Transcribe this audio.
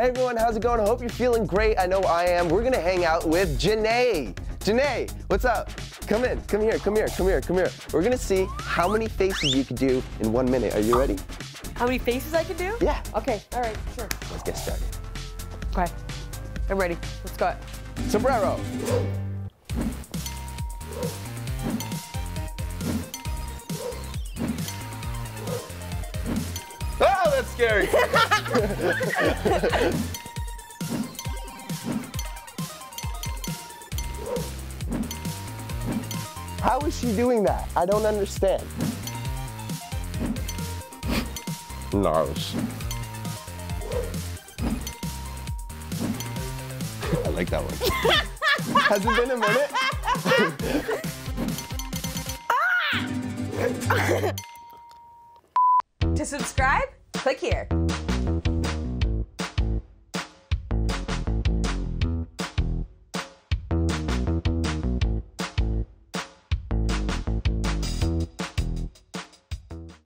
Hey everyone, how's it going? I hope you're feeling great. I know I am. We're gonna hang out with Janaye. Janaye, what's up? Come in, come here, come here, come here, come here. We're gonna see how many faces you can do in one minute. Are you ready? How many faces I can do? Yeah. Okay, all right, sure. Let's get started. Okay, I'm ready. Let's go. Sombrero. That's scary. How is she doing that? I don't understand. Nars. I like that one. Has it been a minute? To subscribe, Click here.